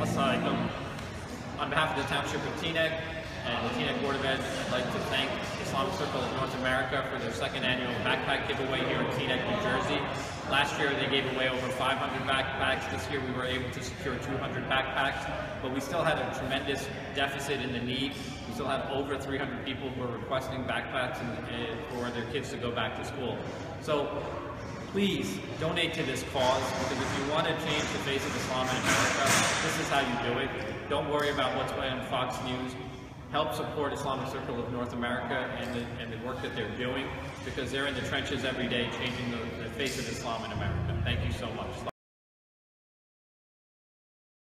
On behalf of the Township of Teaneck and the Teaneck Board of Ed, I'd like to thank Islamic Circle of North America for their second annual backpack giveaway here in Teaneck, New Jersey. Last year they gave away over 500 backpacks. This year we were able to secure 200 backpacks, but we still had a tremendous deficit in the need. We still had over 300 people who were requesting backpacks and for their kids to go back to school. So please donate to this cause because if you want to change the face of Islam in America, this is how you do it. Don't worry about what's on Fox News. Help support Islamic Circle of North America and the, and the work that they're doing because they're in the trenches every day changing the, the face of Islam in America. Thank you so much.